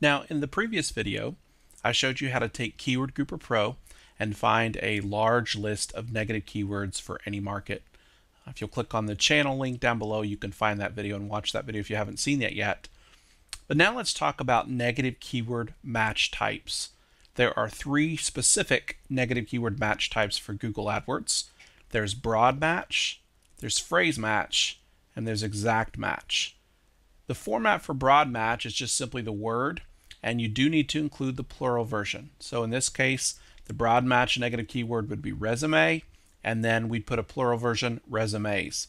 Now, in the previous video, I showed you how to take Keyword Grouper Pro and find a large list of negative keywords for any market. If you'll click on the channel link down below, you can find that video and watch that video if you haven't seen that yet. But now let's talk about negative keyword match types. There are three specific negative keyword match types for Google AdWords. There's broad match, there's phrase match, and there's exact match. The format for broad match is just simply the word, and you do need to include the plural version. So in this case, the broad match negative keyword would be resume, and then we'd put a plural version, resumes.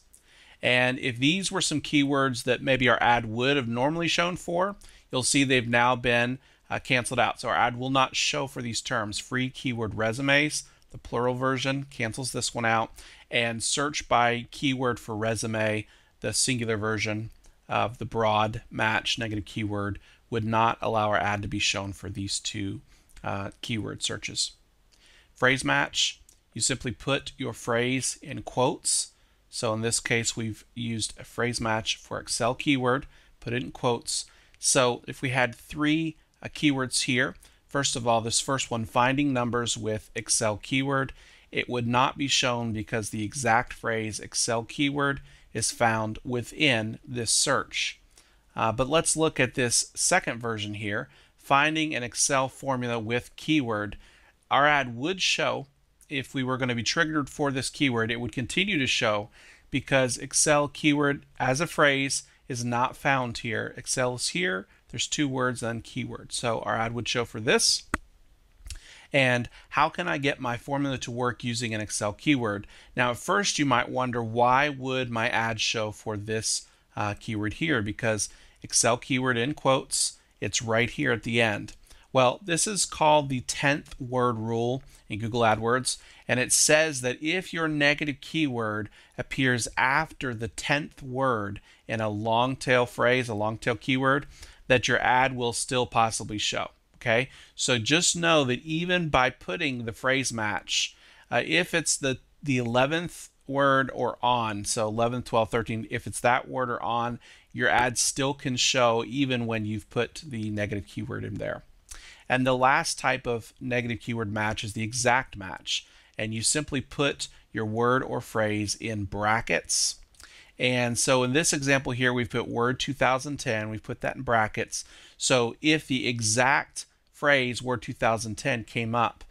And if these were some keywords that maybe our ad would have normally shown for, you'll see they've now been uh, canceled out. So our ad will not show for these terms. Free keyword resumes, the plural version cancels this one out, and search by keyword for resume, the singular version of the broad match negative keyword would not allow our ad to be shown for these two uh, keyword searches. Phrase match, you simply put your phrase in quotes. So in this case, we've used a phrase match for Excel keyword, put it in quotes. So if we had three uh, keywords here, first of all, this first one, finding numbers with Excel keyword, it would not be shown because the exact phrase Excel keyword is found within this search. Uh, but let's look at this second version here, finding an Excel formula with keyword. Our ad would show if we were going to be triggered for this keyword, it would continue to show because Excel keyword as a phrase is not found here. Excel is here, there's two words and keyword. So our ad would show for this. And how can I get my formula to work using an Excel keyword? Now, at first, you might wonder why would my ad show for this uh, keyword here? Because Excel keyword in quotes, it's right here at the end. Well, this is called the 10th word rule in Google AdWords, and it says that if your negative keyword appears after the 10th word in a long tail phrase, a long tail keyword, that your ad will still possibly show. Okay, so just know that even by putting the phrase match, uh, if it's the the 11th word or on, so 11, 12, 13, if it's that word or on, your ad still can show even when you've put the negative keyword in there. And the last type of negative keyword match is the exact match. And you simply put your word or phrase in brackets. And so in this example here, we've put word 2010, we've put that in brackets. So if the exact phrase word 2010 came up,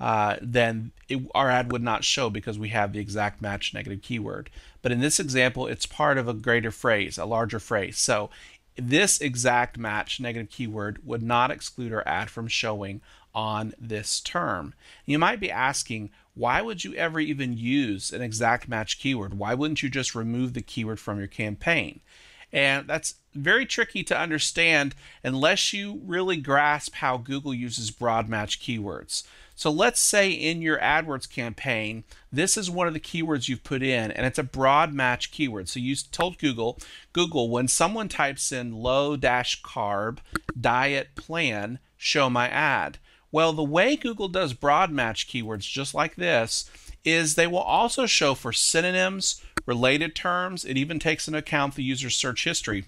uh, then it, our ad would not show because we have the exact match negative keyword. But in this example, it's part of a greater phrase, a larger phrase. So this exact match negative keyword would not exclude our ad from showing on this term. You might be asking, why would you ever even use an exact match keyword? Why wouldn't you just remove the keyword from your campaign? And that's very tricky to understand unless you really grasp how Google uses broad match keywords. So let's say in your AdWords campaign, this is one of the keywords you've put in, and it's a broad match keyword. So you told Google, Google, when someone types in low dash carb diet plan, show my ad. Well, the way Google does broad match keywords, just like this, is they will also show for synonyms, related terms. It even takes into account the user's search history.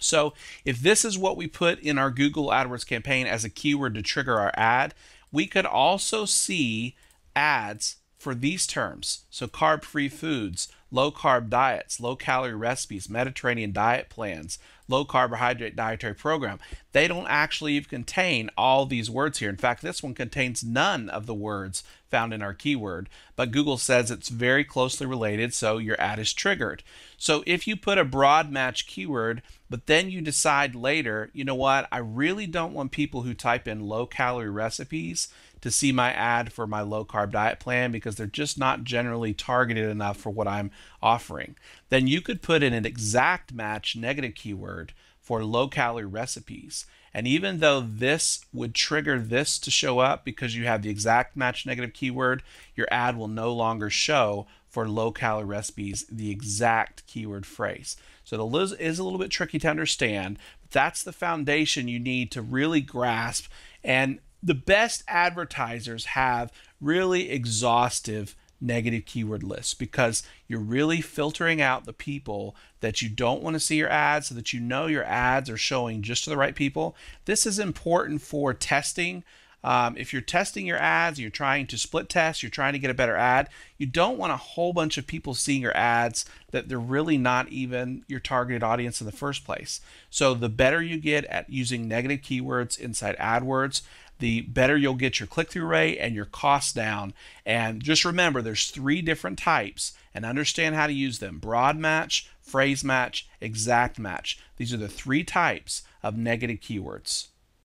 So if this is what we put in our Google AdWords campaign as a keyword to trigger our ad, we could also see ads for these terms. So carb free foods, low carb diets, low calorie recipes, Mediterranean diet plans, low carbohydrate dietary program. They don't actually contain all these words here. In fact, this one contains none of the words found in our keyword, but Google says it's very closely related, so your ad is triggered. So if you put a broad match keyword, but then you decide later, you know what, I really don't want people who type in low calorie recipes to see my ad for my low carb diet plan because they're just not generally targeted enough for what I'm offering. Then you could put in an exact match negative keyword for low calorie recipes. And even though this would trigger this to show up because you have the exact match negative keyword, your ad will no longer show for low calorie recipes the exact keyword phrase. So it is a little bit tricky to understand. But that's the foundation you need to really grasp. And the best advertisers have really exhaustive negative keyword lists because you're really filtering out the people that you don't want to see your ads so that you know your ads are showing just to the right people. This is important for testing. Um, if you're testing your ads, you're trying to split test, you're trying to get a better ad, you don't want a whole bunch of people seeing your ads that they're really not even your targeted audience in the first place. So the better you get at using negative keywords inside AdWords, the better you'll get your click through rate and your costs down. And just remember, there's three different types and understand how to use them broad match, phrase match, exact match. These are the three types of negative keywords.